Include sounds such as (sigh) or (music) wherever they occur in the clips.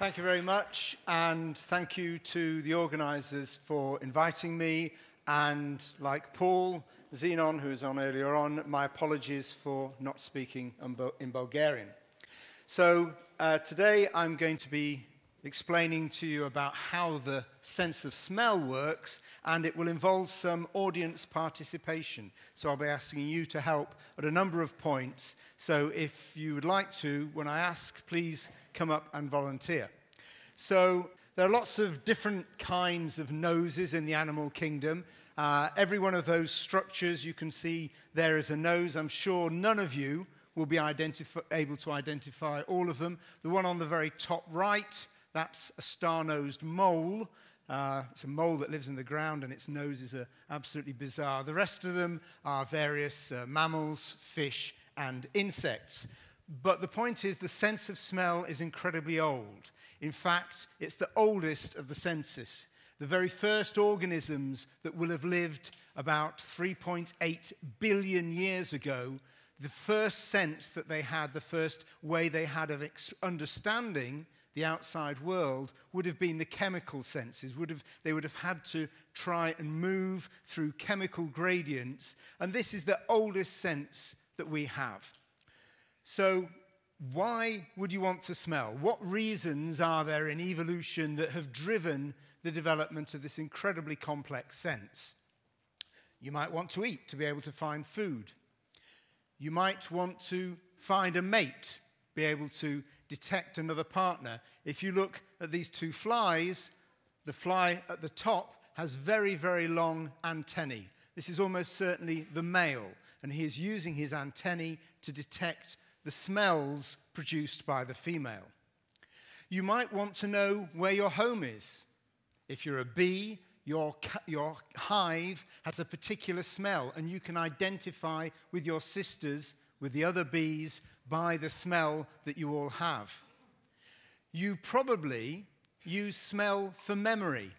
Thank you very much, and thank you to the organisers for inviting me. And like Paul, Zenon, who was on earlier on, my apologies for not speaking in Bulgarian. So uh, today I'm going to be explaining to you about how the sense of smell works, and it will involve some audience participation. So I'll be asking you to help at a number of points. So if you would like to, when I ask, please come up and volunteer. So there are lots of different kinds of noses in the animal kingdom. Uh, every one of those structures you can see there is a nose. I'm sure none of you will be able to identify all of them. The one on the very top right that's a star-nosed mole. Uh, it's a mole that lives in the ground and its nose is uh, absolutely bizarre. The rest of them are various uh, mammals, fish, and insects. But the point is, the sense of smell is incredibly old. In fact, it's the oldest of the senses. The very first organisms that will have lived about 3.8 billion years ago, the first sense that they had, the first way they had of understanding the outside world would have been the chemical senses. Would have, they would have had to try and move through chemical gradients. And this is the oldest sense that we have. So, why would you want to smell? What reasons are there in evolution that have driven the development of this incredibly complex sense? You might want to eat to be able to find food. You might want to find a mate, be able to detect another partner. If you look at these two flies, the fly at the top has very, very long antennae. This is almost certainly the male, and he is using his antennae to detect the smells produced by the female. You might want to know where your home is. If you're a bee, your, your hive has a particular smell, and you can identify with your sisters, with the other bees, by the smell that you all have. You probably use smell for memory.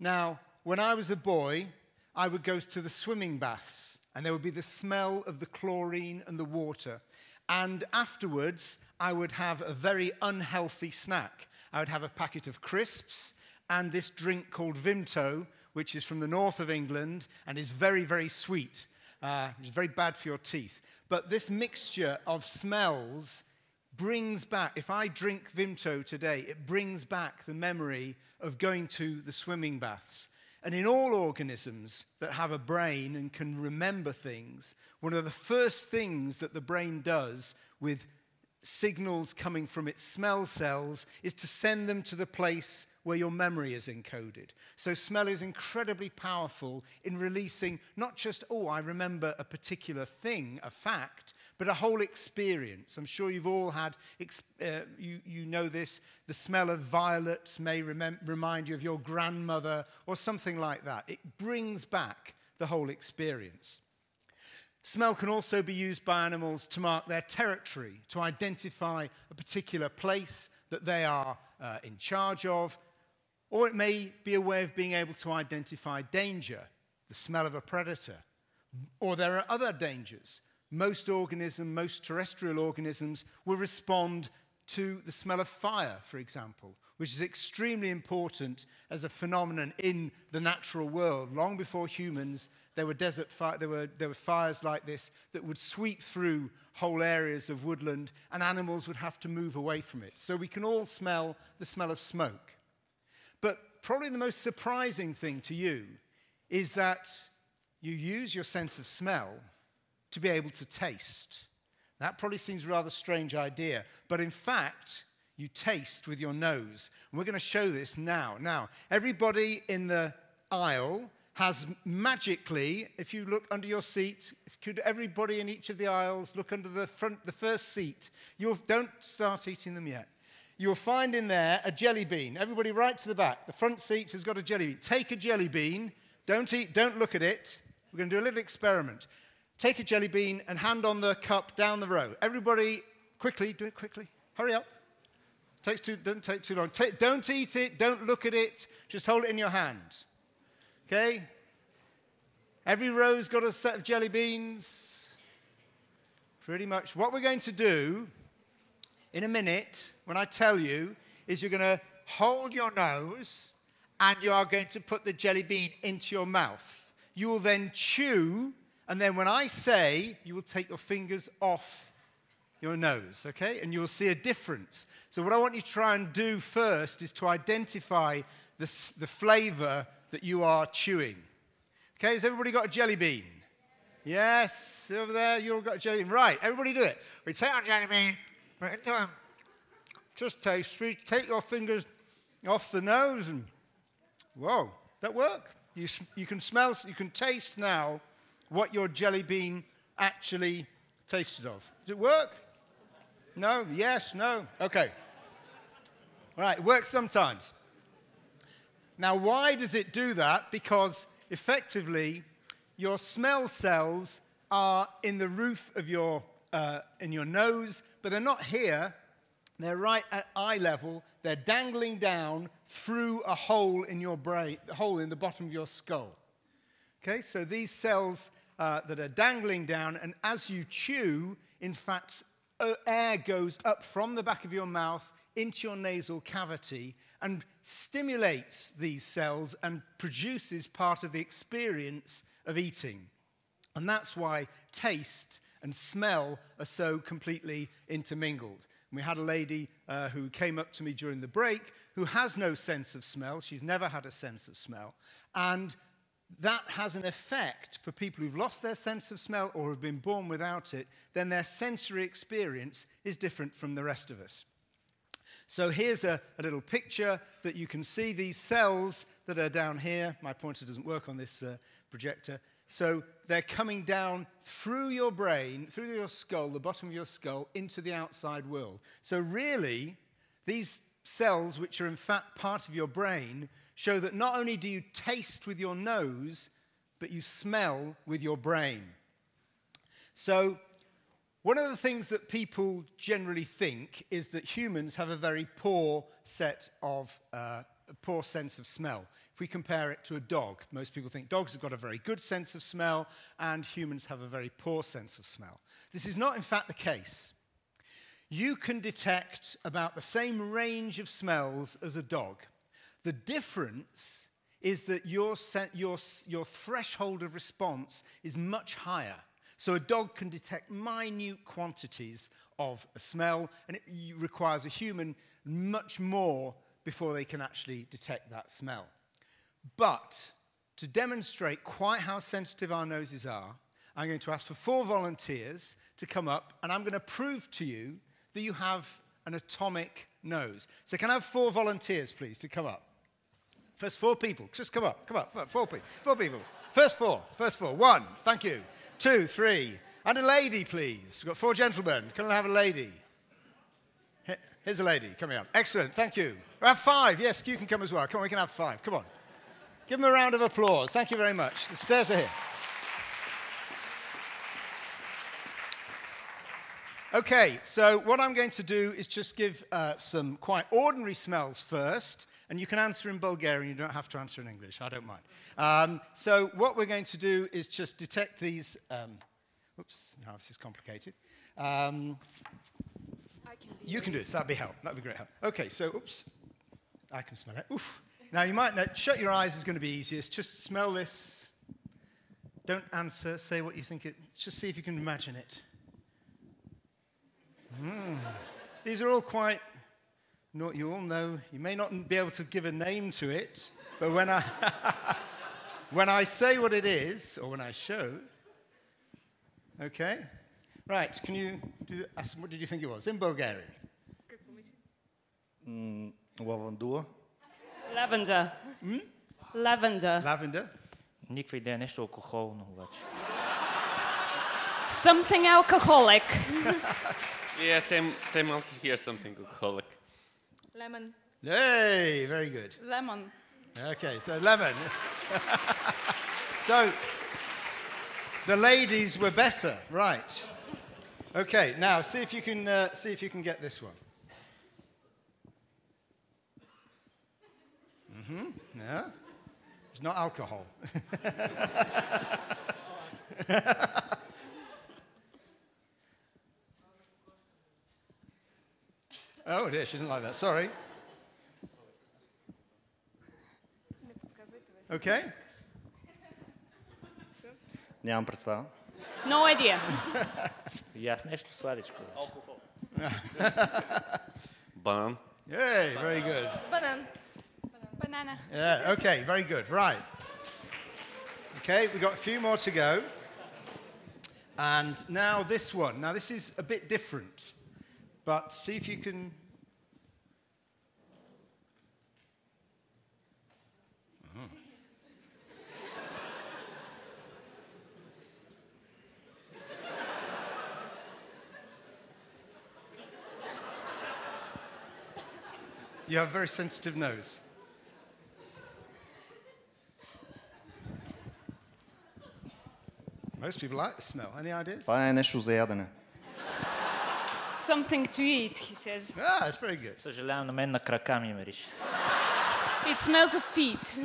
Now, when I was a boy, I would go to the swimming baths, and there would be the smell of the chlorine and the water. And afterwards, I would have a very unhealthy snack. I would have a packet of crisps and this drink called Vimto, which is from the north of England and is very, very sweet. Uh, it's very bad for your teeth. But this mixture of smells brings back, if I drink Vimto today, it brings back the memory of going to the swimming baths. And in all organisms that have a brain and can remember things, one of the first things that the brain does with signals coming from its smell cells is to send them to the place where your memory is encoded. So, smell is incredibly powerful in releasing not just, oh, I remember a particular thing, a fact, but a whole experience. I'm sure you've all had, uh, you, you know this, the smell of violets may remind you of your grandmother or something like that. It brings back the whole experience. Smell can also be used by animals to mark their territory, to identify a particular place that they are uh, in charge of, or it may be a way of being able to identify danger, the smell of a predator. Or there are other dangers. Most organisms, most terrestrial organisms, will respond to the smell of fire, for example, which is extremely important as a phenomenon in the natural world. Long before humans, there were desert there were, there were fires like this that would sweep through whole areas of woodland, and animals would have to move away from it. So we can all smell the smell of smoke. But probably the most surprising thing to you is that you use your sense of smell to be able to taste. That probably seems a rather strange idea, but in fact, you taste with your nose. And we're going to show this now. Now, everybody in the aisle has magically, if you look under your seat, could everybody in each of the aisles look under the front, the first seat? You don't start eating them yet you'll find in there a jelly bean. Everybody right to the back. The front seat has got a jelly bean. Take a jelly bean. Don't eat, don't look at it. We're going to do a little experiment. Take a jelly bean and hand on the cup down the row. Everybody, quickly, do it quickly. Hurry up. Takes too, don't take too long. Don't eat it. Don't look at it. Just hold it in your hand. Okay? Every row's got a set of jelly beans. Pretty much. What we're going to do in a minute, when I tell you, is you're going to hold your nose and you are going to put the jelly bean into your mouth. You will then chew, and then when I say, you will take your fingers off your nose, okay? And you will see a difference. So, what I want you to try and do first is to identify the, the flavor that you are chewing. Okay, has everybody got a jelly bean? Yes, over there, you all got a jelly bean. Right, everybody do it. We take our jelly bean, put it just taste, take your fingers off the nose and, whoa, that work? You, you can smell, you can taste now what your jelly bean actually tasted of. Does it work? No? Yes? No? Okay. All right, it works sometimes. Now, why does it do that? Because effectively, your smell cells are in the roof of your, uh, in your nose, but they're not here. They're right at eye level. They're dangling down through a hole in your brain, a hole in the bottom of your skull. Okay, so these cells uh, that are dangling down, and as you chew, in fact, air goes up from the back of your mouth into your nasal cavity and stimulates these cells and produces part of the experience of eating. And that's why taste and smell are so completely intermingled. We had a lady uh, who came up to me during the break who has no sense of smell. She's never had a sense of smell. And that has an effect for people who've lost their sense of smell or have been born without it, then their sensory experience is different from the rest of us. So here's a, a, little picture that you can see these cells that are down here. My pointer doesn't work on this uh, projector. So they're coming down through your brain, through your skull, the bottom of your skull, into the outside world. So really, these cells, which are in fact part of your brain, show that not only do you taste with your nose, but you smell with your brain. So, one of the things that people generally think is that humans have a very poor set of, uh, poor sense of smell. If we compare it to a dog, most people think dogs have got a very good sense of smell and humans have a very poor sense of smell. This is not, in fact, the case. You can detect about the same range of smells as a dog. The difference is that your, your, your threshold of response is much higher. So a dog can detect minute quantities of a smell, and it requires a human much more before they can actually detect that smell. But to demonstrate quite how sensitive our noses are, I'm going to ask for four volunteers to come up, and I'm going to prove to you that you have an atomic nose. So, can I have four volunteers, please, to come up? First four people. Just come up. Come up. Four people. Four people. First four. First four. One. Thank you. Two, three. And a lady, please. We've got four gentlemen. Can I have a lady? Here's a lady coming up. Excellent. Thank you. We have five. Yes, you can come as well. Come on, we can have five. Come on. Give them a round of applause. Thank you very much. The stairs are here. Okay, so what I'm going to do is just give uh, some quite ordinary smells first, and you can answer in Bulgarian, you don't have to answer in English, I don't mind. Um, so what we're going to do is just detect these, um, oops, now this is complicated. Um, can you can do this, that'd be help, that'd be great help. Okay, so, oops, I can smell it, oof. Now you might know, shut your eyes is going to be easiest, just smell this. Don't answer, say what you think it, just see if you can imagine it. Mm. These are all quite not you all know, you may not be able to give a name to it, but when I, (laughs) when I say what it is, or when I show, okay? Right, can you do, ask, what did you think it was in Bulgarian? Mm, lavandula. Lavender. Hmm? Lavender. Lavender. Никаква идея, нещо алкохолно обаче. Something alcoholic. (laughs) yeah, same, same answer here, something alcoholic. Lemon. Hey, very good. Lemon. Okay, so lemon. (laughs) so the ladies were better, right? Okay, now see if you can uh, see if you can get this one. Mm-hmm. Yeah. It's not alcohol. (laughs) Oh dear, she didn't like that. Sorry. Okay. Нямам представа. No idea. (laughs) И аз сладичко. (laughs) Банан. Yay, very good. Банан. Banana. Yeah, okay, very good. Right. Okay, we've got a few more to go. And now this one. Now, this is a bit different. but see if you can. Hmm. You have a very sensitive nose. Most people like the smell. Any ideas? Това е нещо за ядене. Something to eat, he says. Ah, it's very good. Съжалявам, на мен на крака ми мирише. It smells of feet.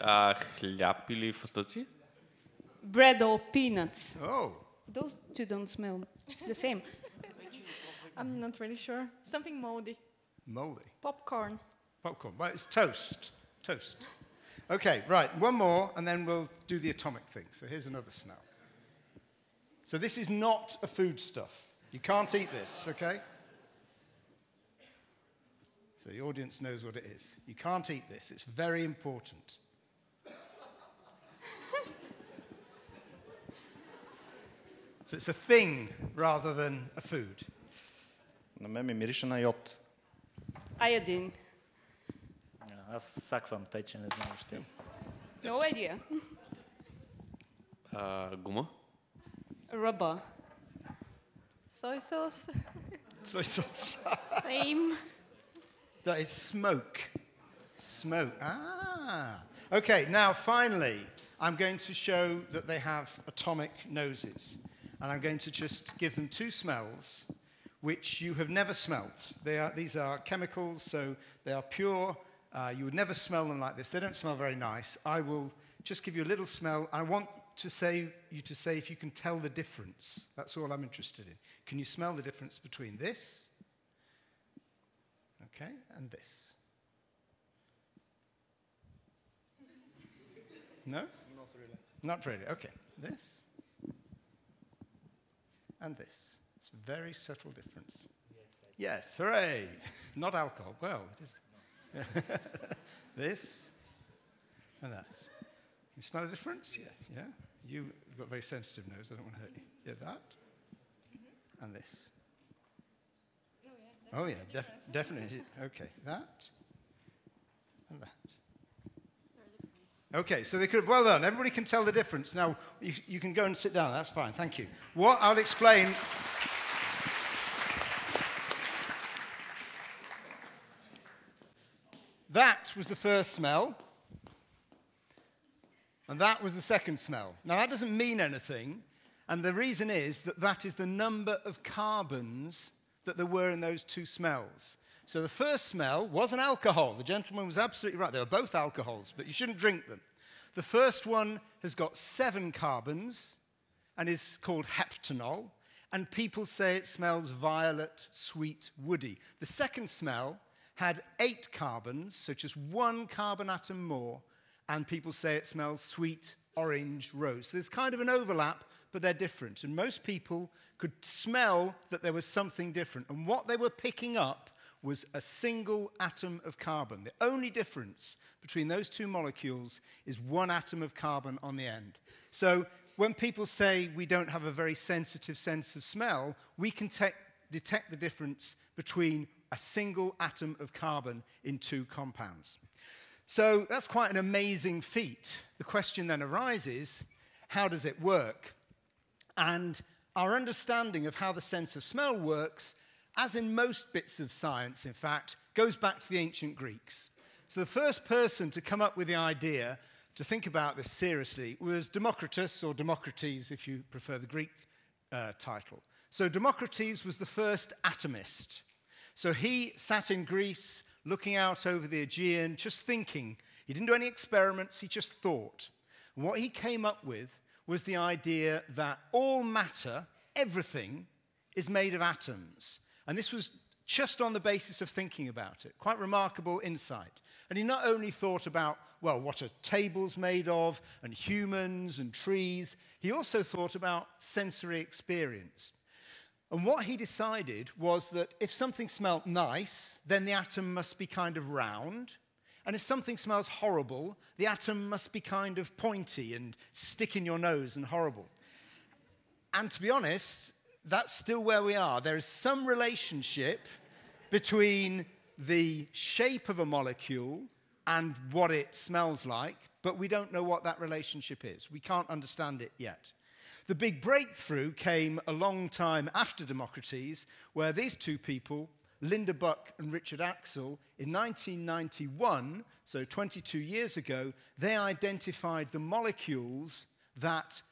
А, хляб или фастъци? Bread or peanuts. Oh, Those two don't smell the same. I'm not really sure. Something moldy. moldy. Popcorn. Popcorn. Well, it's toast. Toast. Okay, right. One more, and then we'll do the atomic thing. So here's another smell. So this is not a foodstuff. You can't eat this, okay? So the audience knows what it is. You can't eat this. It's very important. so it's a thing rather than a food. На мен ми мирише на йод. Iodine. А, Аз саквам, тъй че не знам още. No idea. А, гума? Rubber. Soy sauce. Soy sauce. (laughs) Same. That is smoke. Smoke. Ah. Okay, now finally, I'm going to show that they have atomic noses. And I'm going to just give them two smells which you have never smelt. They are, these are chemicals, so they are pure. Uh, you would never smell them like this. They don't smell very nice. I will just give you a little smell. I want to say you to say if you can tell the difference. That's all I'm interested in. Can you smell the difference between this Okay, and this. No? Not really. Not really. Okay. This. And this. It's a very subtle difference. Yes, hooray! Not alcohol. Well, it is. (laughs) this and that. You smell a difference? Yeah, yeah. You've got a very sensitive nose. I don't want to hurt you. Yeah, that. And this. Oh, yeah, def- definitely. Okay, that and that. Okay, so they could, well done. Everybody can tell the difference. Now, you, you can go and sit down. That's fine. Thank you. What I'll explain. That was the first smell. And that was the second smell. Now, that doesn't mean anything. And the reason is that that is the number of carbons that there were in those two smells. So the first smell was an alcohol. The gentleman was absolutely right. They were both alcohols, but you shouldn't drink them. The first one has got seven carbons and is called heptanol. And people say it smells violet, sweet, woody. The second smell had eight carbons, so just one carbon atom more, and people say it smells sweet, orange, rose. So there's kind of an overlap, but they're different. And most people could smell that there was something different. And what they were picking up was a single atom of carbon. The only difference between those two molecules is one atom of carbon on the end. So when people say we don't have a very sensitive sense of smell, we can detect the difference between a single atom of carbon in two compounds. So that's quite an amazing feat. The question then arises how does it work? And our understanding of how the sense of smell works, as in most bits of science, in fact, goes back to the ancient Greeks. So the first person to come up with the idea to think about this seriously was Democritus, or Democritus if you prefer the Greek uh, title. So Democritus was the first atomist. So he sat in Greece looking out over the Aegean, just thinking. He didn't do any experiments, he just thought. What he came up with was the idea that all matter, everything, is made of atoms. And this was just on the basis of thinking about it. Quite remarkable insight. And he not only thought about, well, what are tables made of, and humans and trees, he also thought about sensory experience. And what he decided was that if something smelt nice, then the atom must be kind of round. And if something smells horrible, the atom must be kind of pointy and stick in your nose and horrible. And to be honest, that's still where we are. There is some relationship between the shape of a molecule and what it smells like, but we don't know what that relationship is. We can't understand it yet. The big breakthrough came a long time after Democritus, where these two people, Linda Buck and Richard Axel, in 1991, so 22 years ago, they identified the molecules that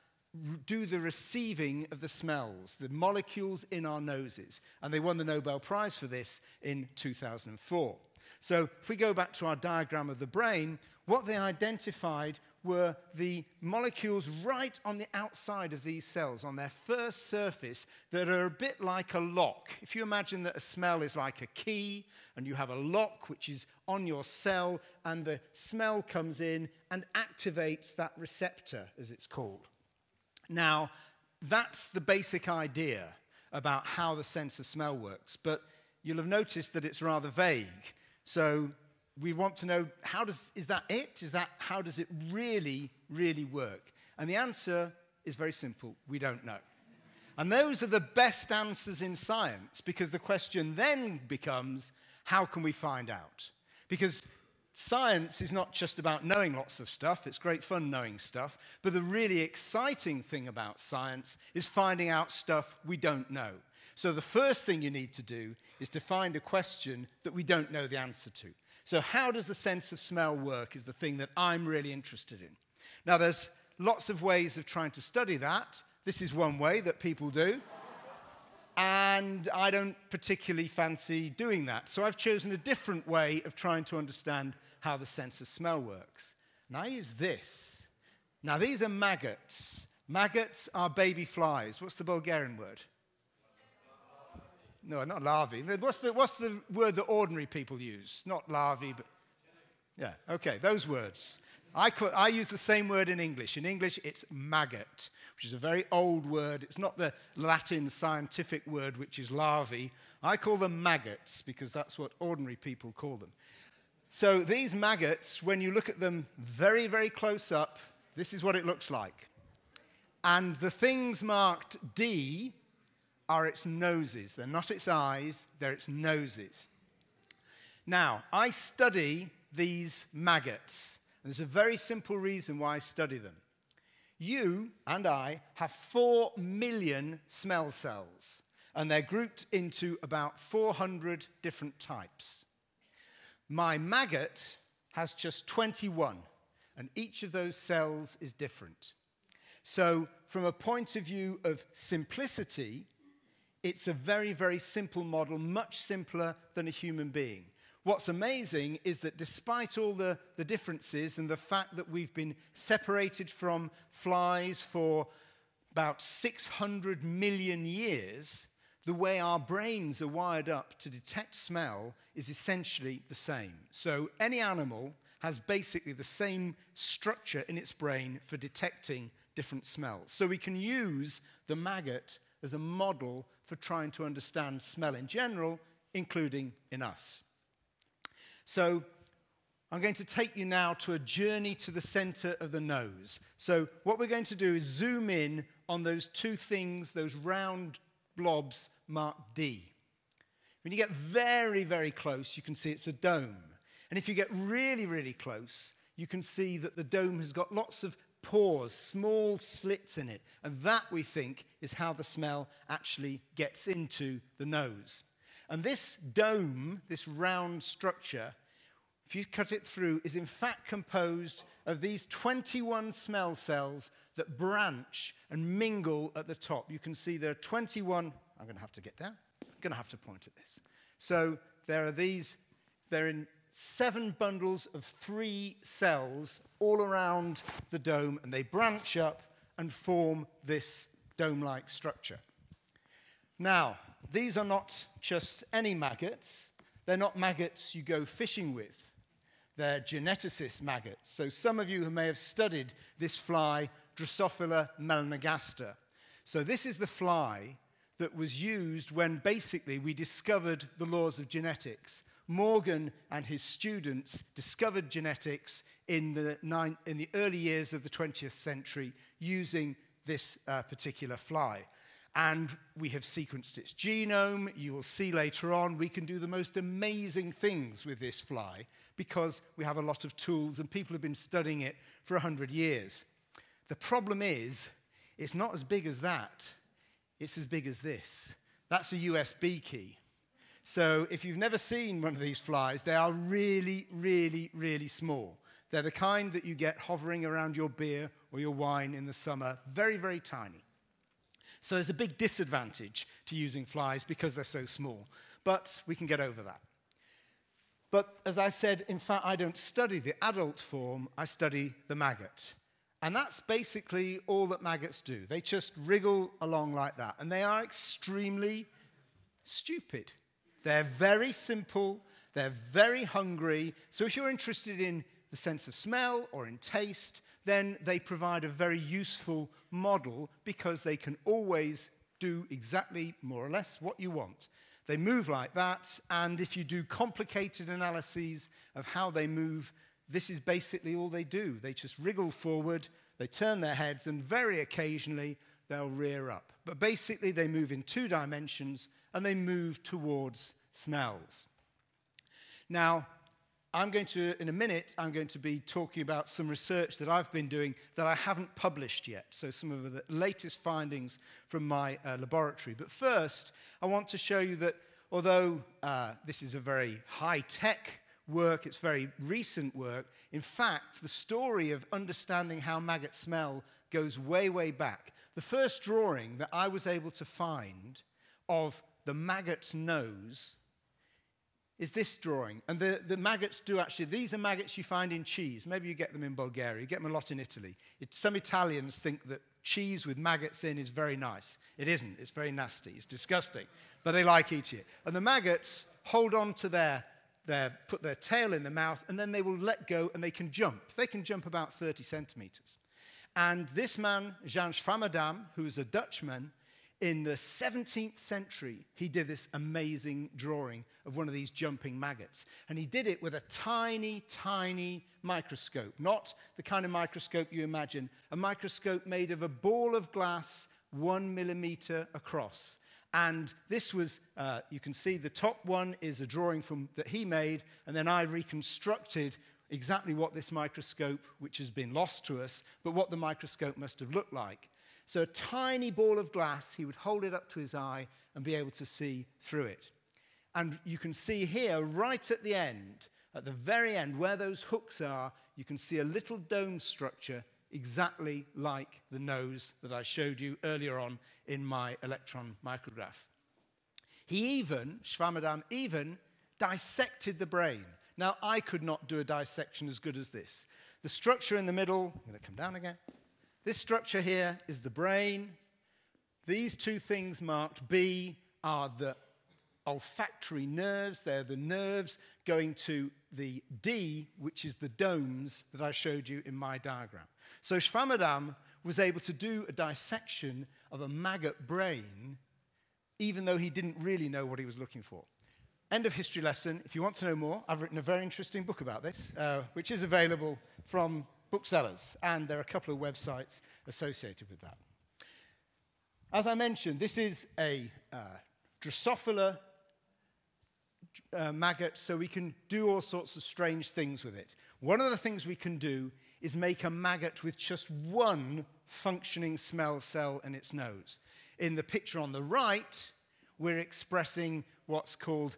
do the receiving of the smells, the molecules in our noses. And they won the Nobel Prize for this in 2004. So if we go back to our diagram of the brain, what they identified were the molecules right on the outside of these cells, on their first surface, that are a bit like a lock. If you imagine that a smell is like a key, and you have a lock which is on your cell, and the smell comes in and activates that receptor, as it's called. Now, that's the basic idea about how the sense of smell works, but you'll have noticed that it's rather vague. So we want to know how does is that it? Is that how does it really, really work? And the answer is very simple. We don't know. And those are the best answers in science because the question then becomes how can we find out? Because science is not just about knowing lots of stuff, it's great fun knowing stuff, but the really exciting thing about science is finding out stuff we don't know. So the first thing you need to do is to find a question that we don't know the answer to. So, how does the sense of smell work is the thing that I'm really interested in. Now, there's lots of ways of trying to study that. This is one way that people do. And I don't particularly fancy doing that. So I've chosen a different way of trying to understand how the sense of smell works. And I use this. Now, these are maggots. Maggots are baby flies. What's the Bulgarian word? No, not larvae. What's the, what's the word that ordinary people use? Not larvae, but. Yeah, okay, those words. I, could, I, use the same word in English. In English, it's maggot, which is a very old word. It's not the Latin scientific word, which is larvae. I call them maggots because that's what ordinary people call them. So these maggots, when you look at them very, very close up, this is what it looks like. And the things marked D are its noses. They're not its eyes, they're its noses. Now, I study these maggots. And there's a very simple reason why I study them. You and I have 4 million smell cells, and they're grouped into about 400 different types. My maggot has just 21, and each of those cells is different. So, from a point of view of simplicity, it's a very, very simple model, much simpler than a human being. What's amazing is that despite all the, the differences and the fact that we've been separated from flies for about 600 million years, the way our brains are wired up to detect smell is essentially the same. So any animal has basically the same structure in its brain for detecting different smells. So we can use the maggot as a model for trying to understand smell in general, including in us. So I'm going to take you now to a journey to the center of the nose. So what we're going to do is zoom in on those two things, those round blobs marked D. When you get very, very close, you can see it's a dome. And if you get really, really close, you can see that the dome has got lots of pores, small slits in it. And that, we think, is how the smell actually gets into the nose. And this dome, this round structure, if you cut it through, is in fact composed of these 21 smell cells that branch and mingle at the top. You can see there are 21. I'm going to have to get down. I'm going to have to point at this. So there are these, they're in seven bundles of three cells all around the dome, and they branch up and form this dome like structure. Now, these are not just any maggots. They're not maggots you go fishing with. They're geneticist maggots. So some of you who may have studied this fly, Drosophila melanogaster. So this is the fly that was used when basically we discovered the laws of genetics. Morgan and his students discovered genetics in the, nine, in the early years of the 20th century using this uh, particular fly. And we have sequenced its genome. You will see later on we can do the most amazing things with this fly because we have a lot of tools and people have been studying it for 100 years. The problem is, it's not as big as that, it's as big as this. That's a USB key. So if you've never seen one of these flies, they are really, really, really small. They're the kind that you get hovering around your beer or your wine in the summer, very, very tiny. So there's a big disadvantage to using flies because they're so small. But we can get over that. But as I said, in fact, I don't study the adult form, I study the maggot. And that's basically all that maggots do. They just wriggle along like that. And they are extremely stupid. They're very simple, they're very hungry. So if you're interested in the sense of smell or in taste, then they provide a very useful model because they can always do exactly more or less what you want. They move like that, and if you do complicated analyses of how they move, this is basically all they do. They just wriggle forward, they turn their heads, and very occasionally they'll rear up. But basically, they move in two dimensions and they move towards smells. Now, I'm going to, in a minute, I'm going to be talking about some research that I've been doing that I haven't published yet. So, some of the latest findings from my uh, laboratory. But first, I want to show you that although uh, this is a very high tech work, it's very recent work, in fact, the story of understanding how maggots smell goes way, way back. The first drawing that I was able to find of the maggot's nose is this drawing. And the, the maggots do actually, these are maggots you find in cheese. Maybe you get them in Bulgaria, you get them a lot in Italy. It, some Italians think that cheese with maggots in is very nice. It isn't, it's very nasty, it's disgusting, but they like eating it. And the maggots hold on to their, their, put their tail in the mouth, and then they will let go and they can jump. They can jump about 30 centimeters. And this man, Jan Swammerdam, who's a Dutchman, in the 17th century, he did this amazing drawing of one of these jumping maggots. And he did it with a tiny, tiny microscope, not the kind of microscope you imagine, a microscope made of a ball of glass one millimeter across. And this was, uh, you can see the top one is a drawing from, that he made, and then I reconstructed exactly what this microscope, which has been lost to us, but what the microscope must have looked like. So, a tiny ball of glass, he would hold it up to his eye and be able to see through it. And you can see here, right at the end, at the very end, where those hooks are, you can see a little dome structure exactly like the nose that I showed you earlier on in my electron micrograph. He even, Swammerdam, even dissected the brain. Now, I could not do a dissection as good as this. The structure in the middle, I'm going to come down again. This structure here is the brain. These two things marked B are the olfactory nerves. They're the nerves going to the D, which is the domes that I showed you in my diagram. So Swammerdam was able to do a dissection of a maggot brain, even though he didn't really know what he was looking for. End of history lesson. If you want to know more, I've written a very interesting book about this, uh, which is available from booksellers, and there are a couple of websites associated with that. As I mentioned, this is a uh, Drosophila uh, maggot, so we can do all sorts of strange things with it. One of the things we can do is make a maggot with just one functioning smell cell in its nose. In the picture on the right, we're expressing what's called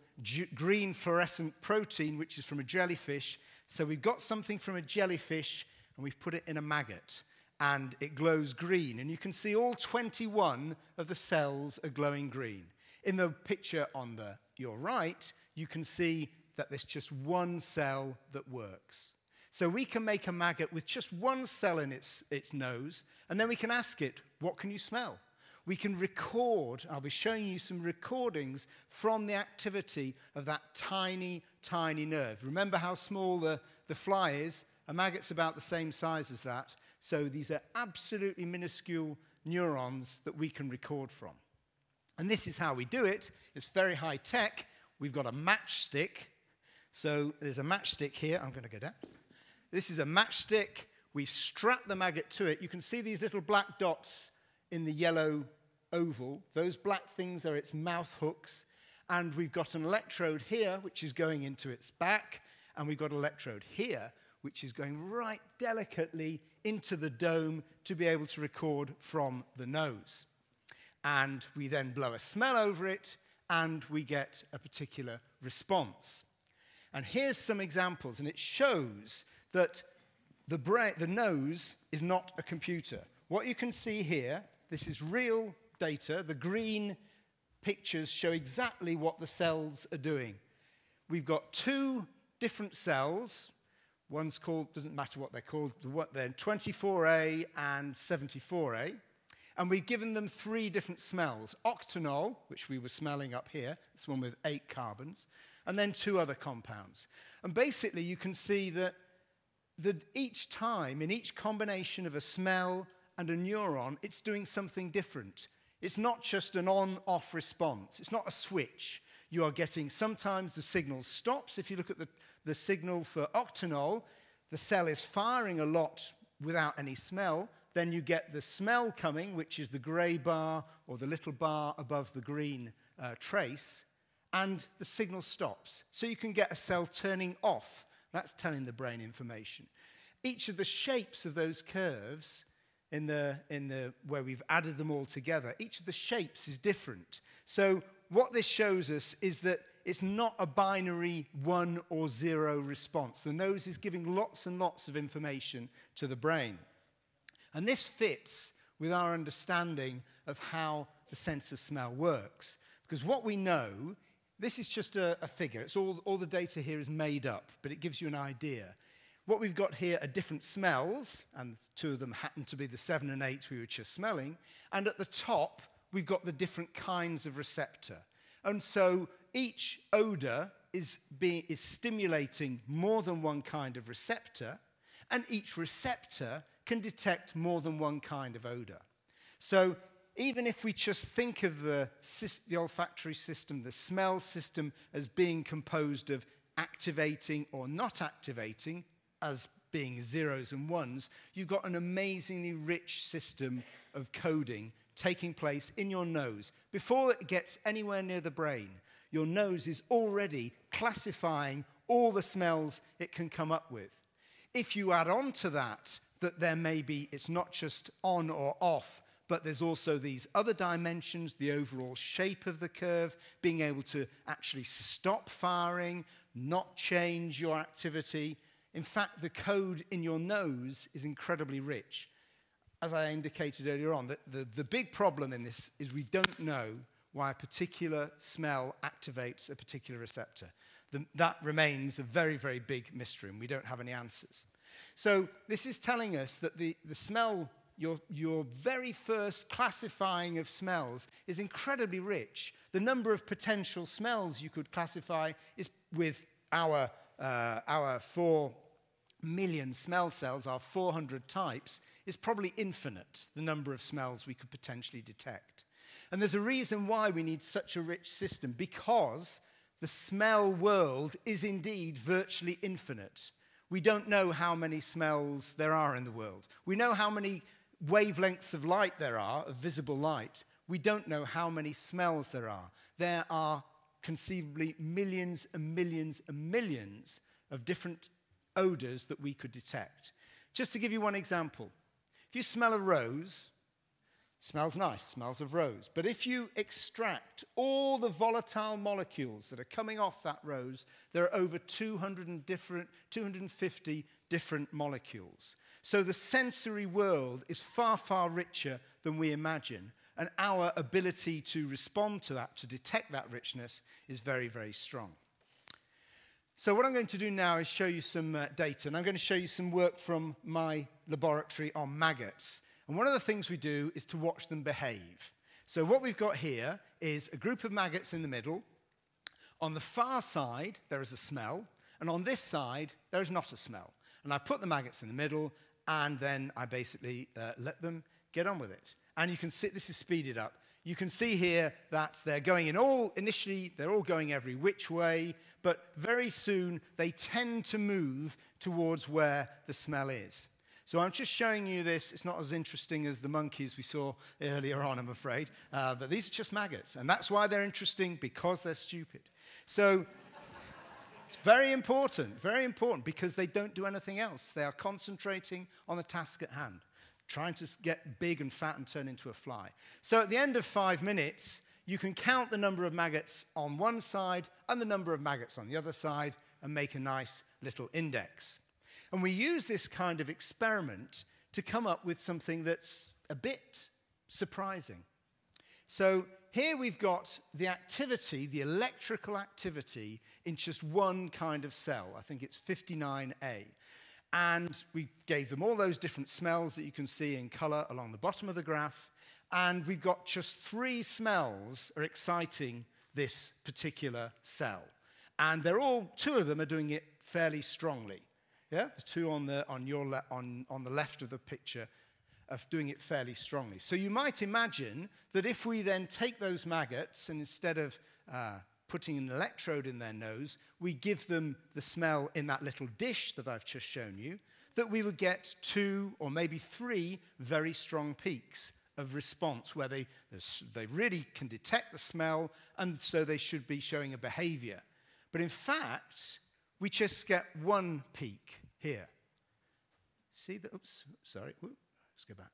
green fluorescent protein, which is from a jellyfish. So we've got something from a jellyfish and we've put it in a maggot and it glows green. And you can see all 21 of the cells are glowing green. In the picture on the, your right, you can see that there's just one cell that works. So we can make a maggot with just one cell in its, its nose, and then we can ask it, what can you smell? We can record, I'll be showing you some recordings from the activity of that tiny, tiny nerve. Remember how small the, the fly is? A maggot's about the same size as that. So these are absolutely minuscule neurons that we can record from. And this is how we do it. It's very high tech. We've got a matchstick. So there's a matchstick here. I'm going to go down. This is a matchstick. We strap the maggot to it. You can see these little black dots in the yellow oval. Those black things are its mouth hooks. And we've got an electrode here, which is going into its back. And we've got an electrode here, which is going right delicately into the dome to be able to record from the nose. And we then blow a smell over it, and we get a particular response. And here's some examples, and it shows that the, the nose is not a computer. What you can see here, this is real data. The green pictures show exactly what the cells are doing. We've got two different cells. One's called, doesn't matter what they're called, what they're 24A and 74A. And we've given them three different smells octanol, which we were smelling up here, this one with eight carbons, and then two other compounds. And basically, you can see that, that each time, in each combination of a smell and a neuron, it's doing something different. It's not just an on off response, it's not a switch. You are getting sometimes the signal stops. If you look at the, the signal for octanol, the cell is firing a lot without any smell. Then you get the smell coming, which is the grey bar or the little bar above the green uh, trace, and the signal stops. So you can get a cell turning off. That's telling the brain information. Each of the shapes of those curves in the, in the, where we've added them all together, each of the shapes is different. So what this shows us is that it's not a binary one or zero response. The nose is giving lots and lots of information to the brain. And this fits with our understanding of how the sense of smell works. Because what we know, this is just a, a figure. It's all, all the data here is made up, but it gives you an idea. What we've got here are different smells, and two of them happen to be the seven and eight we were just smelling. And at the top, we've got the different kinds of receptor. And so each odor is, be, is stimulating more than one kind of receptor, and each receptor can detect more than one kind of odor. So even if we just think of the, the olfactory system, the smell system, as being composed of activating or not activating, as being zeros and ones, you've got an amazingly rich system of coding taking place in your nose. Before it gets anywhere near the brain, your nose is already classifying all the smells it can come up with. If you add on to that that there may be, it's not just on or off, but there's also these other dimensions, the overall shape of the curve, being able to actually stop firing, not change your activity. In fact, the code in your nose is incredibly rich. As I indicated earlier on, the, the, the big problem in this is we don't know why a particular smell activates a particular receptor. The, that remains a very, very big mystery, and we don't have any answers. So, this is telling us that the, the smell, your, your very first classifying of smells, is incredibly rich. The number of potential smells you could classify is with our, uh, our four million smell cells, our 400 types, is probably infinite, the number of smells we could potentially detect. And there's a reason why we need such a rich system, because the smell world is indeed virtually infinite. We don't know how many smells there are in the world. We know how many wavelengths of light there are, of visible light. We don't know how many smells there are. There are conceivably millions and millions and millions of different odors that we could detect. Just to give you one example, if you smell a rose, smells nice, smells of rose. But if you extract all the volatile molecules that are coming off that rose, there are over 200 different, 250 different molecules. So the sensory world is far, far richer than we imagine. And our ability to respond to that, to detect that richness, is very, very strong. So, what I'm going to do now is show you some uh, data, and I'm going to show you some work from my laboratory on maggots. And one of the things we do is to watch them behave. So what we've got here is a group of maggots in the middle. On the far side, there is a smell, and on this side, there is not a smell. And I put the maggots in the middle, and then I basically uh, let them get on with it. And you can see, this is speeded up. You can see here that they're going in all, initially, they're all going every which way, but very soon they tend to move towards where the smell is. So I'm just showing you this. It's not as interesting as the monkeys we saw earlier on, I'm afraid. Uh, but these are just maggots. And that's why they're interesting, because they're stupid. So it's very important, very important, because they don't do anything else. They are concentrating on the task at hand, trying to get big and fat and turn into a fly. So at the end of five minutes, you can count the number of maggots on one side and the number of maggots on the other side and make a nice little index. And we use this kind of experiment to come up with something that's a bit surprising. So here we've got the activity, the electrical activity, in just one kind of cell. I think it's 59A. And we gave them all those different smells that you can see in color along the bottom of the graph. And we've got just three smells are exciting this particular cell. And they're all, two of them are doing it fairly strongly. Yeah, the two on the, on, your le- on, on the left of the picture of doing it fairly strongly. So you might imagine that if we then take those maggots and instead of uh, putting an electrode in their nose, we give them the smell in that little dish that I've just shown you, that we would get two or maybe three very strong peaks of response where they, they really can detect the smell and so they should be showing a behavior. But in fact, we just get one peak here. See the, oops, sorry, let's go back.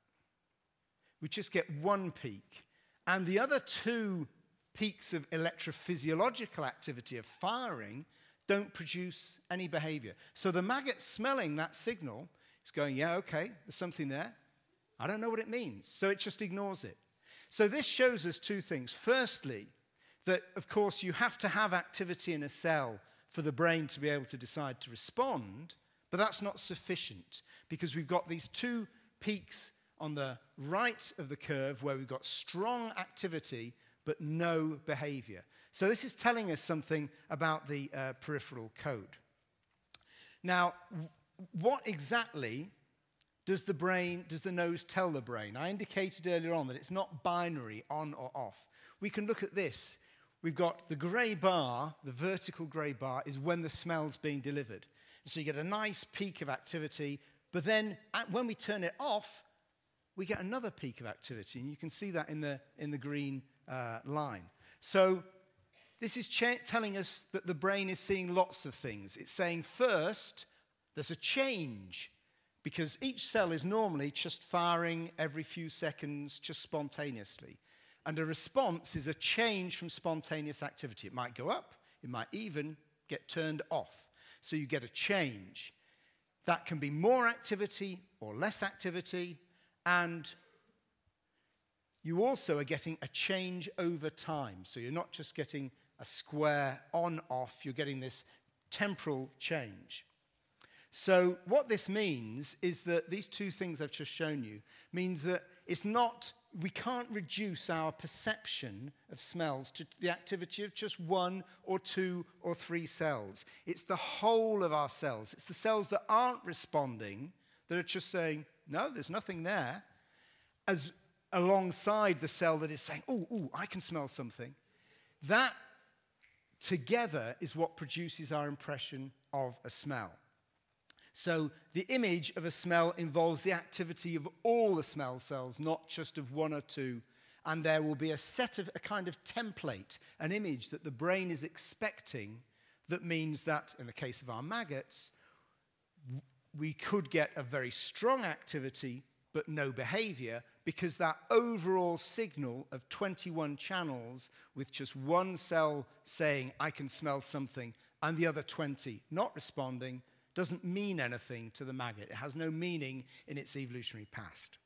We just get one peak. And the other two peaks of electrophysiological activity of firing don't produce any behavior. So the maggot smelling that signal is going, yeah, okay, there's something there. I don't know what it means. So it just ignores it. So this shows us two things. Firstly, that of course you have to have activity in a cell for the brain to be able to decide to respond, but that's not sufficient because we've got these two peaks on the right of the curve where we've got strong activity but no behavior. So this is telling us something about the uh, peripheral code. Now, what exactly does the brain, does the nose tell the brain? I indicated earlier on that it's not binary, on or off. We can look at this we've got the grey bar, the vertical grey bar, is when the smell's being delivered. So you get a nice peak of activity, but then when we turn it off, we get another peak of activity, and you can see that in the, in the green uh, line. So this is telling us that the brain is seeing lots of things. It's saying first, there's a change, because each cell is normally just firing every few seconds, just spontaneously. And a response is a change from spontaneous activity. It might go up, it might even get turned off. So you get a change. That can be more activity or less activity, and you also are getting a change over time. So you're not just getting a square on off, you're getting this temporal change. So what this means is that these two things I've just shown you means that it's not we can't reduce our perception of smells to the activity of just one or two or three cells. It's the whole of our cells. It's the cells that aren't responding that are just saying, no, there's nothing there, as alongside the cell that is saying, oh, oh, I can smell something. That together is what produces our impression of a smell. So the image of a smell involves the activity of all the smell cells, not just of one or two. And there will be a set of a kind of template, an image that the brain is expecting that means that, in the case of our maggots, we could get a very strong activity but no behavior because that overall signal of 21 channels with just one cell saying, I can smell something, and the other 20 not responding, doesn't mean anything to the maggot. It has no meaning in its evolutionary past.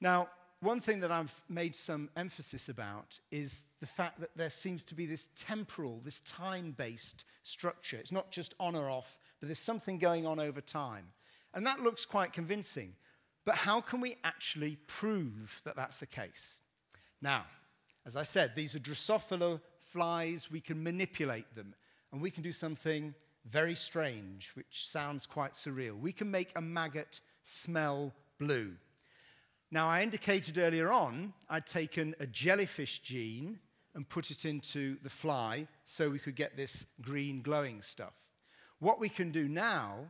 Now, one thing that I've made some emphasis about is the fact that there seems to be this temporal, this time based structure. It's not just on or off, but there's something going on over time. And that looks quite convincing. But how can we actually prove that that's the case? Now, as I said, these are Drosophila flies. We can manipulate them, and we can do something very strange, which sounds quite surreal. We can make a maggot smell blue. Now, I indicated earlier on I'd taken a jellyfish gene and put it into the fly so we could get this green glowing stuff. What we can do now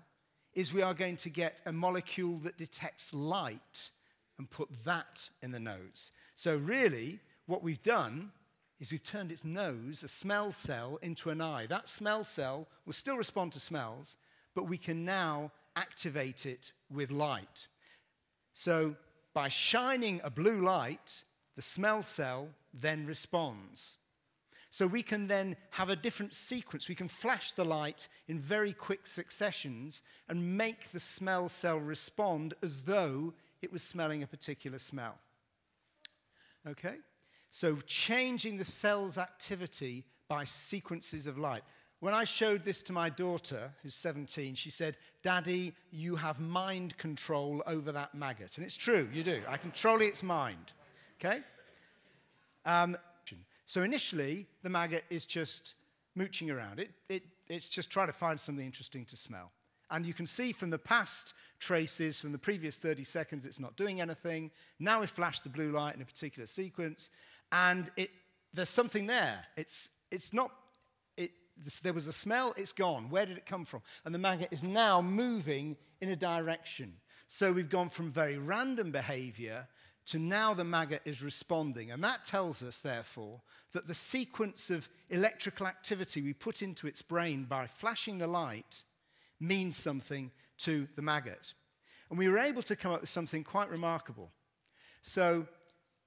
is we are going to get a molecule that detects light and put that in the nose. So, really, what we've done is we've turned its nose, a smell cell, into an eye. That smell cell will still respond to smells, but we can now activate it with light. So, by shining a blue light, the smell cell then responds. So we can then have a different sequence. We can flash the light in very quick successions and make the smell cell respond as though it was smelling a particular smell. Okay? So changing the cell's activity by sequences of light. When I showed this to my daughter, who's 17, she said, Daddy, you have mind control over that maggot. And it's true, you do. I control its mind. Okay? Um, so initially, the maggot is just mooching around. It, it, it's just trying to find something interesting to smell. And you can see from the past traces from the previous 30 seconds, it's not doing anything. Now we flash the blue light in a particular sequence, and it, there's something there. It's, it's not, it, this, there was a smell, it's gone. Where did it come from? And the maggot is now moving in a direction. So we've gone from very random behavior to now the maggot is responding. And that tells us, therefore, that the sequence of electrical activity we put into its brain by flashing the light means something to the maggot. And we were able to come up with something quite remarkable. So,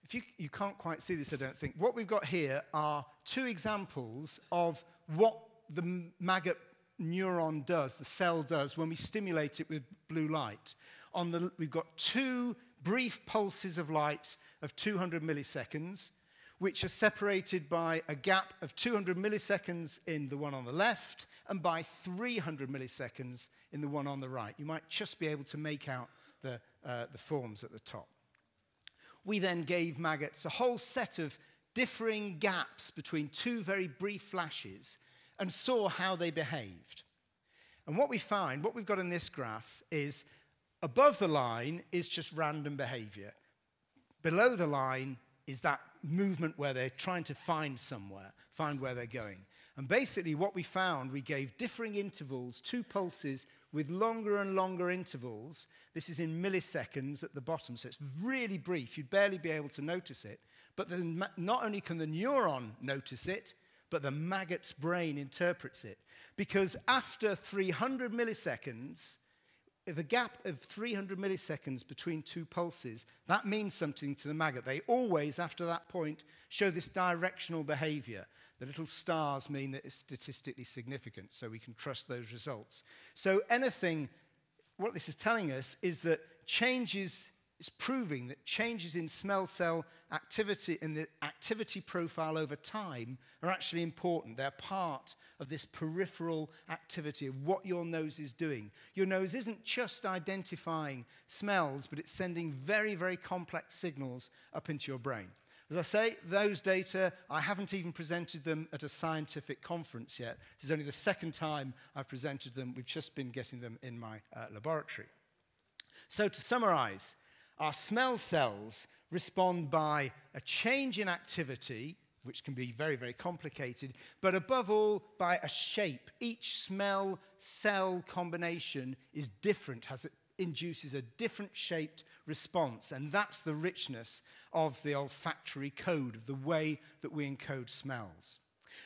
if you, you can't quite see this, I don't think, what we've got here are two examples of what the maggot neuron does, the cell does, when we stimulate it with blue light. On the, we've got two brief pulses of light of 200 milliseconds, which are separated by a gap of 200 milliseconds in the one on the left and by 300 milliseconds in the one on the right. You might just be able to make out the, uh, the forms at the top. We then gave maggots a whole set of differing gaps between two very brief flashes and saw how they behaved. And what we find, what we've got in this graph, is above the line is just random behavior. Below the line is that movement where they're trying to find somewhere, find where they're going. And basically, what we found, we gave differing intervals, two pulses with longer and longer intervals. This is in milliseconds at the bottom, so it's really brief. You'd barely be able to notice it. But then not only can the neuron notice it, but the maggot's brain interprets it. Because after 300 milliseconds, a gap of 300 milliseconds between two pulses, that means something to the maggot. They always, after that point, show this directional behavior. The little stars mean that it's statistically significant, so we can trust those results. So anything, what this is telling us is that changes is proving that changes in smell cell activity and the activity profile over time are actually important. They're part of this peripheral activity of what your nose is doing. Your nose isn't just identifying smells, but it's sending very, very complex signals up into your brain. As I say, those data, I haven't even presented them at a scientific conference yet. This is only the second time I've presented them. We've just been getting them in my uh, laboratory. So, to summarize, our smell cells respond by a change in activity, which can be very, very complicated, but above all, by a shape. Each smell cell combination is different, has it induces a different shaped response. And that's the richness of the olfactory code, of the way that we encode smells.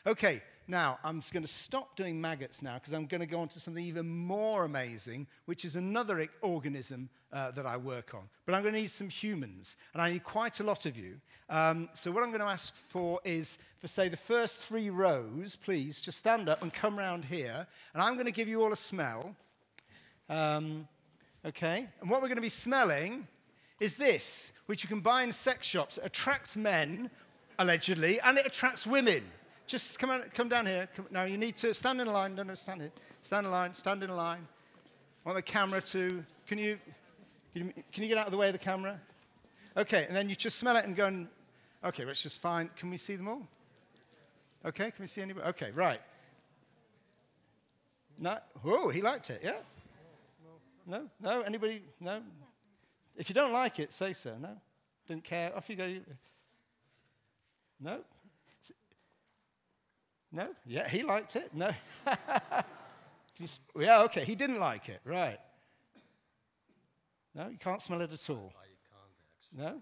Okay, now I'm just going to stop doing maggots now because I'm going to go on to something even more amazing, which is another organism uh, that I work on. But I'm going to need some humans, and I need quite a lot of you. Um, so what I'm going to ask for is for, say, the first three rows, please, just stand up and come round here, and I'm going to give you all a smell. Um, okay? And what we're going to be smelling is this, which you can buy in sex shops. It attracts men, allegedly, and it attracts women. Just come, on, come down here. Come, now, you need to stand in line. No, no, stand here. Stand in line. Stand in line. I want the camera to. Can you, can you, can you get out of the way of the camera? Okay, and then you just smell it and go and. Okay, let's just fine. Can we see them all? Okay, can we see anybody? Okay, right. No. Whoa, he liked it. Yeah. No. No. Anybody? No. If you don't like it, say so. No. Didn't care. Off you go. No. No. Yeah, he liked it. No. (laughs) Just, yeah. Okay, he didn't like it. Right. No, you can't smell it at all. No?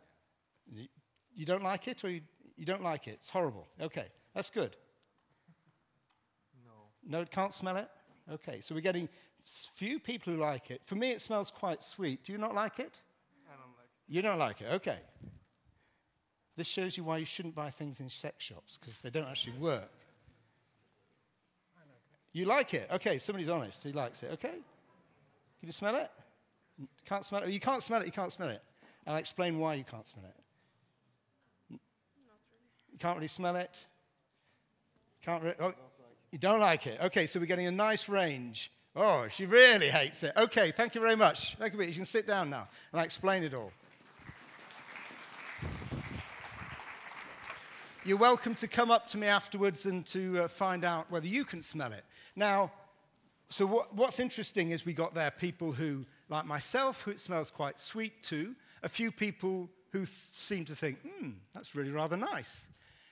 You, you don't like it or you, you don't like it? It's horrible. Okay, that's good. No. No, can't smell it? Okay, so we're getting few people who like it. For me, it smells quite sweet. Do you not like it? I don't like it. You don't like it? Okay. This shows you why you shouldn't buy things in sex shops because they don't actually work. You like it? Okay, somebody's honest. He likes it. Okay. Can you smell it? Can't smell it? You can't smell it, you can't smell it. I'll explain why you can't smell it. You can't really smell it? Can't re- oh, you don't like it? Okay, so we're getting a nice range. Oh, she really hates it. Okay, thank you very much. Thank you. You can sit down now and I'll explain it all. You're welcome to come up to me afterwards and to uh, find out whether you can smell it. Now, so what, what's interesting is we got there people who, like myself, who it smells quite sweet to, a few people who seem to think, hmm, that's really rather nice.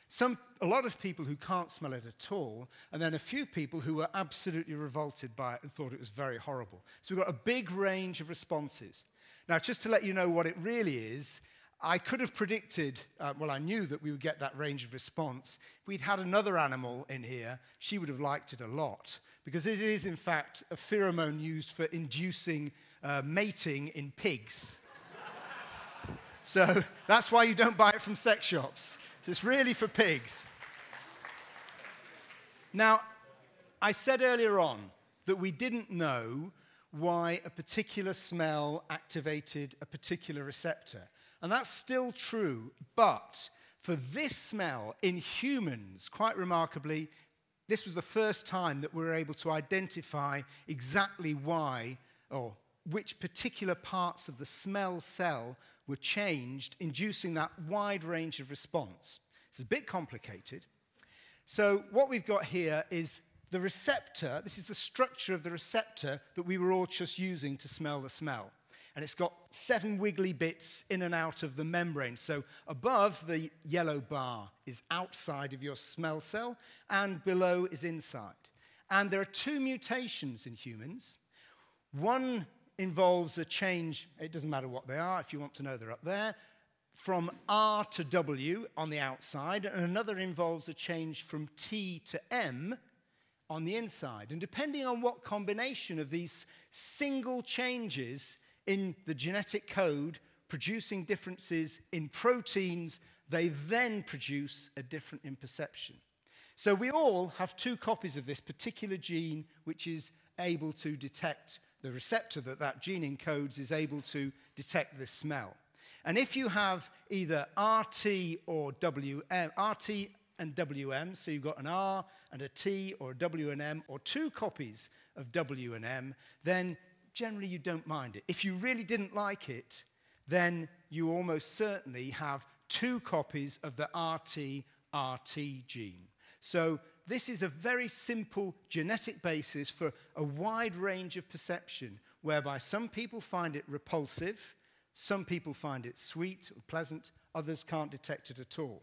Some, a lot of people who can't smell it at all, and then a few people who were absolutely revolted by it and thought it was very horrible. So we've got a big range of responses. Now, just to let you know what it really is, I could have predicted, uh, well, I knew that we would get that range of response. If we'd had another animal in here, she would have liked it a lot because it is, in fact, a pheromone used for inducing uh, mating in pigs. (laughs) so that's why you don't buy it from sex shops. So it's really for pigs. Now, I said earlier on that we didn't know why a particular smell activated a particular receptor. And that's still true, but for this smell in humans, quite remarkably, this was the first time that we were able to identify exactly why or which particular parts of the smell cell were changed, inducing that wide range of response. It's a bit complicated. So, what we've got here is the receptor. This is the structure of the receptor that we were all just using to smell the smell. And it's got seven wiggly bits in and out of the membrane. So, above the yellow bar is outside of your smell cell, and below is inside. And there are two mutations in humans. One involves a change, it doesn't matter what they are, if you want to know, they're up there, from R to W on the outside, and another involves a change from T to M on the inside. And depending on what combination of these single changes in the genetic code producing differences in proteins, they then produce a different in perception. So we all have two copies of this particular gene, which is able to detect the receptor that that gene encodes is able to detect this smell. And if you have either RT or WM, RT and WM, so you've got an R and a T or a W and M, or two copies of W and M, then generally you don't mind it. If you really didn't like it, then you almost certainly have two copies of the RT RT gene. So this is a very simple genetic basis for a wide range of perception, whereby some people find it repulsive, some people find it sweet or pleasant, others can't detect it at all.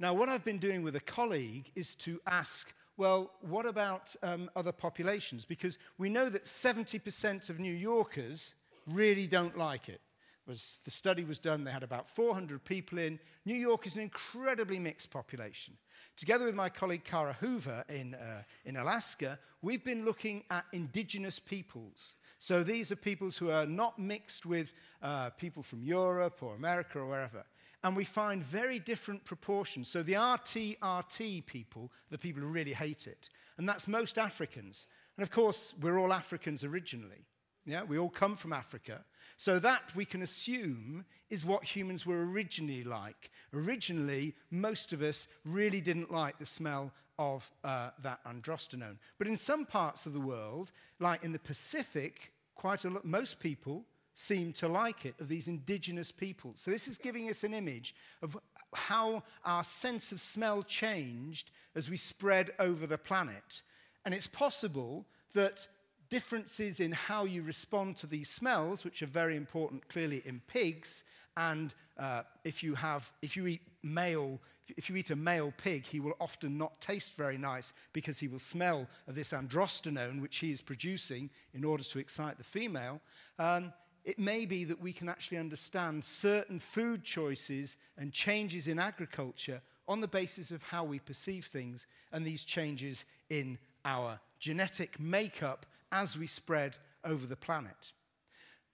Now, what I've been doing with a colleague is to ask, well, what about um, other populations? Because we know that 70% of New Yorkers really don't like it. Was, the study was done, they had about 400 people in. New York is an incredibly mixed population. Together with my colleague Kara Hoover in, uh, in Alaska, we've been looking at indigenous peoples. So these are peoples who are not mixed with uh, people from Europe or America or wherever. And we find very different proportions. So the RT-RT people, the people who really hate it, and that's most Africans. And of course, we're all Africans originally. Yeah, we all come from Africa. So that we can assume is what humans were originally like. Originally, most of us really didn't like the smell of uh, that androstenone. But in some parts of the world, like in the Pacific, quite a lot, most people seem to like it, of these indigenous peoples. So this is giving us an image of how our sense of smell changed as we spread over the planet. And it's possible that differences in how you respond to these smells, which are very important clearly in pigs, and uh, if, you have, if you eat male, if you eat a male pig, he will often not taste very nice because he will smell of this androstenone which he is producing in order to excite the female. Um, it may be that we can actually understand certain food choices and changes in agriculture on the basis of how we perceive things and these changes in our genetic makeup as we spread over the planet.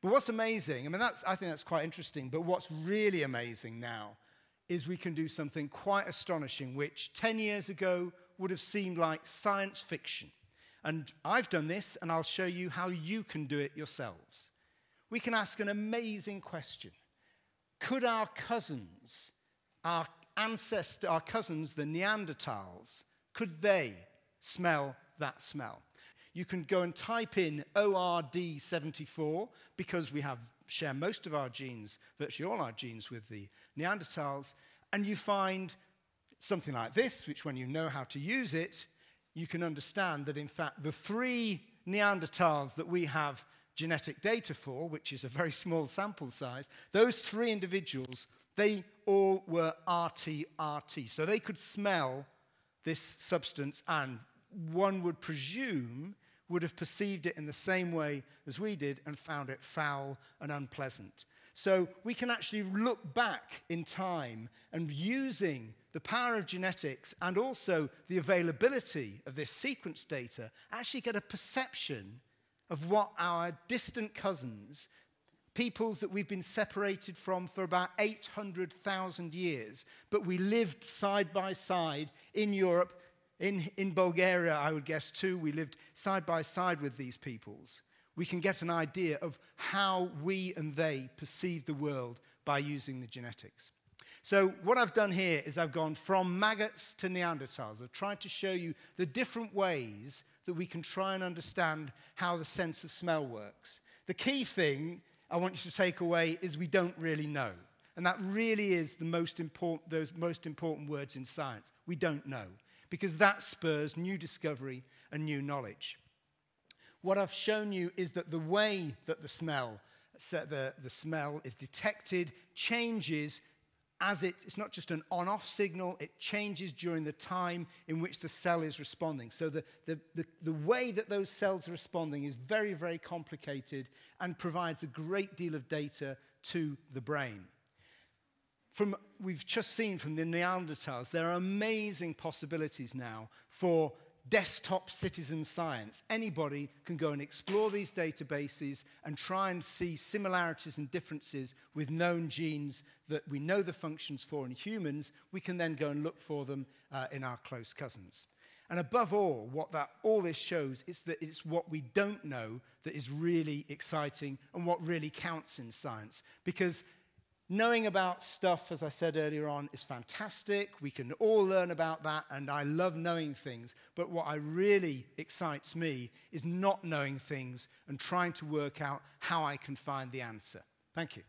But what's amazing, I mean, that's, I think that's quite interesting, but what's really amazing now is we can do something quite astonishing, which 10 years ago would have seemed like science fiction. And I've done this, and I'll show you how you can do it yourselves. We can ask an amazing question Could our cousins, our ancestors, our cousins, the Neanderthals, could they smell that smell? You can go and type in OR7D4 because we have share most of our genes, virtually all our genes, with the Neanderthals, and you find something like this, which when you know how to use it, you can understand that in fact the three Neanderthals that we have genetic data for, which is a very (laughs) small sample size, those three individuals, they all were RT-RT. So they could smell this substance and one would presume would have perceived it in the same way as we did and found it foul and unpleasant. So we can actually look back in time and using the power of genetics and also the availability of this sequence data, actually get a perception of what our distant cousins, peoples that we've been separated from for about 800,000 years, but we lived side by side in Europe in, in Bulgaria, I would guess too, we lived side by side with these peoples. We can get an idea of how we and they perceive the world by using the genetics. So, what I've done here is I've gone from maggots to Neanderthals. I've tried to show you the different ways that we can try and understand how the sense of smell works. The key thing I want you to take away is we don't really know. And that really is the most important, those most important words in science. We don't know because that spurs new discovery and new knowledge. What I've shown you is that the way that the smell, the, the smell is detected changes as it, it's not just an on off signal, it changes during the time in which the cell is responding. So the, the, the, the, way that those cells are responding is very, very complicated and provides a great deal of data to the brain from we've just seen from the Neanderthals, there are amazing possibilities now for desktop citizen science. Anybody can go and explore these databases and try and see similarities and differences with known genes that we know the functions for in humans. We can then go and look for them uh, in our close cousins. And above all, what that, all this shows is that it's what we don't know that is really exciting and what really counts in science. Because Knowing about stuff, as I said earlier on, is fantastic. We can all learn about that, and I love knowing things. But what I really excites me is not knowing things and trying to work out how I can find the answer. Thank you.